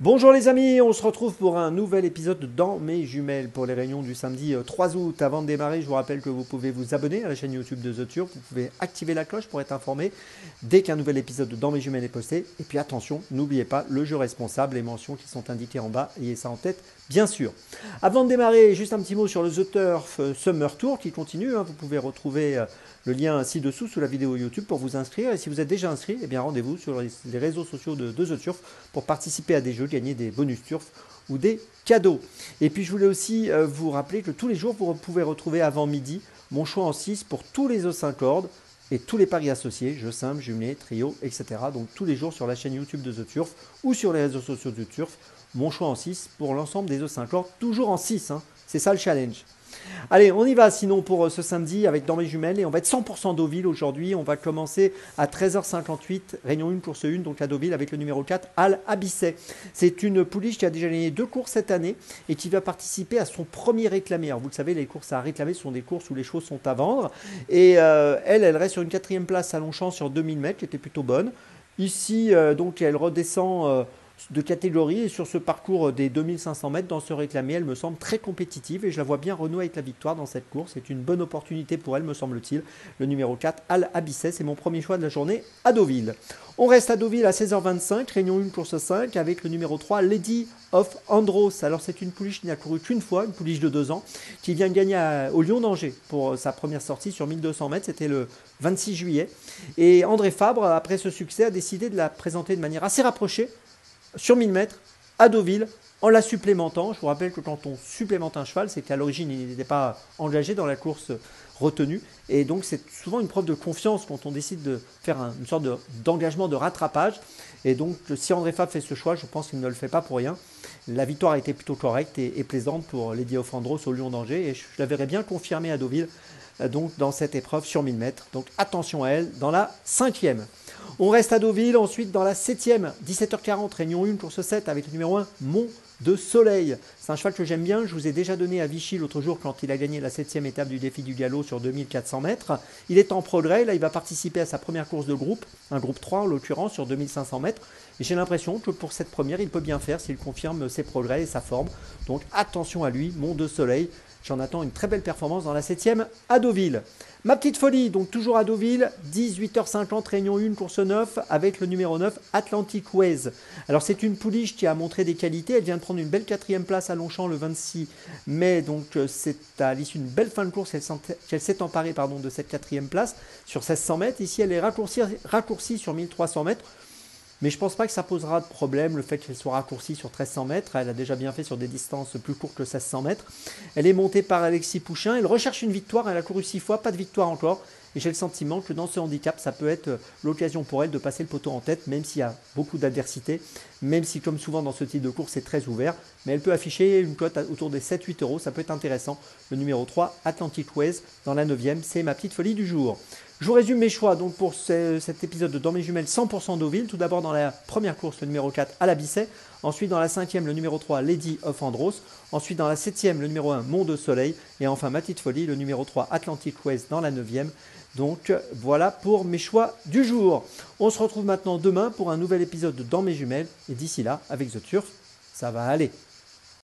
Bonjour les amis, on se retrouve pour un nouvel épisode dans mes jumelles pour les réunions du samedi 3 euh, août. Avant de démarrer, je vous rappelle que vous pouvez vous abonner à la chaîne YouTube de The Turf, vous pouvez activer la cloche pour être informé dès qu'un nouvel épisode de dans mes jumelles est posté. Et puis attention, n'oubliez pas le jeu responsable, les mentions qui sont indiquées en bas, ayez ça en tête bien sûr. Avant de démarrer, juste un petit mot sur le The Turf euh, Summer Tour qui continue, hein. vous pouvez retrouver euh, le lien ci-dessous sous la vidéo YouTube pour vous inscrire. Et si vous êtes déjà inscrit, eh rendez-vous sur les réseaux sociaux de, The Turf pour participer à des jeux, gagner des bonus turf ou des cadeaux. Et puis je voulais aussi euh, vous rappeler que tous les jours, vous pouvez retrouver avant midi mon choix en 6 pour tous les os 5 cordes et tous les paris associés, jeux simples, jumelés, trio, etc. Donc tous les jours sur la chaîne YouTube de The Turf ou sur les réseaux sociaux de The Turf, mon choix en 6 pour l'ensemble des os 5 cordes, toujours en 6. Hein. C'est ça le challenge. Allez, on y va sinon pour euh, ce samedi avec Dans mes jumelles et on va être 100% Deauville aujourd'hui. On va commencer à 13h58, réunion 1, course 1, donc à Deauville avec le numéro 4, Al Abisset. C'est une pouliche qui a déjà gagné deux courses cette année et qui va participer à son premier réclamé. Alors vous le savez, les courses à réclamer sont des courses où les choses sont à vendre. Et euh, elle, elle reste sur une quatrième place à Longchamp sur 2000 mètres, qui était plutôt bonne. Ici, euh, donc, elle redescend de catégorie et sur ce parcours des 2500 mètres dans ce réclamé, elle me semble très compétitive et je la vois bien renouer avec la victoire dans cette course. C'est une bonne opportunité pour elle, me semble-t-il. Le numéro 4, Al Abisset, c'est mon premier choix de la journée à Deauville. On reste à Deauville à 16h25, réunion 1, course 5, avec le numéro 3, Lady of Andros. Alors c'est une pouliche qui n'a couru qu'une fois, une pouliche de 2 ans, qui vient de gagner au Lyon d'Angers pour sa première sortie sur 1200 mètres, c'était le 26 juillet. Et André Fabre, après ce succès, a décidé de la présenter de manière assez rapprochée sur 1000 mètres à Deauville en la supplémentant. Je vous rappelle que quand on supplémente un cheval, c'est qu'à l'origine, il n'était pas engagé dans la course retenue. Et donc, c'est souvent une preuve de confiance quand on décide de faire une sorte d'engagement de, rattrapage. Et donc, si André Fab fait ce choix, je pense qu'il ne le fait pas pour rien. La victoire a été plutôt correcte et, plaisante pour Lady of Andros au Lyon d'Angers. Et je, la verrai bien confirmée à Deauville euh, donc, dans cette épreuve sur 1000 mètres. Donc, attention à elle dans la cinquième. On reste à Deauville, ensuite dans la 7ème, 17h40, réunion 1, course 7 avec le numéro 1, Mont de Soleil. C'est un cheval que j'aime bien, je vous ai déjà donné à Vichy l'autre jour quand il a gagné la 7 étape du défi du galop sur 2400 mètres. Il est en progrès, là il va participer à sa première course de groupe, un groupe 3 en l'occurrence sur 2500 mètres. Et j'ai l'impression que pour cette première, il peut bien faire s'il confirme ses progrès et sa forme. Donc attention à lui, Mont de Soleil. J'en attends une très belle performance dans la 7ème à Deauville. Ma petite folie, donc toujours à Deauville, 18h50, réunion 1, course 9, avec le numéro 9, Atlantic Ways. Alors c'est une pouliche qui a montré des qualités, elle vient de prendre une belle quatrième place à Longchamp le 26 mai, donc euh, c'est à l'issue d'une belle fin de course qu'elle s'est emparée pardon, de cette quatrième place sur 1600 mètres. Ici elle est raccourcie, raccourcie sur 1300 mètres. Mais je ne pense pas que ça posera de problème le fait qu'elle soit raccourcie sur 1300 mètres. Elle a déjà bien fait sur des distances plus courtes que 1600 mètres. Elle est montée par Alexis Pouchin. Elle recherche une victoire. Elle a couru six fois, pas de victoire encore. Et j'ai le sentiment que dans ce handicap, ça peut être l'occasion pour elle de passer le poteau en tête, même s'il y a beaucoup d'adversité, même si, comme souvent dans ce type de course, c'est très ouvert. Mais elle peut afficher une cote autour des 7-8 euros. Ça peut être intéressant. Le numéro 3, Atlantic Ways, dans la 9 c'est ma petite folie du jour. Je vous résume mes choix donc pour cet épisode de Dans mes jumelles 100% Deauville. Tout d'abord dans la première course, le numéro 4 à la Bisset. Ensuite dans la cinquième, le numéro 3 Lady of Andros. Ensuite dans la septième, le numéro 1 Mont de Soleil. Et enfin ma petite folie, le numéro 3 Atlantic West dans la neuvième. Donc voilà pour mes choix du jour. On se retrouve maintenant demain pour un nouvel épisode de Dans mes jumelles. Et d'ici là, avec The Turf, ça va aller.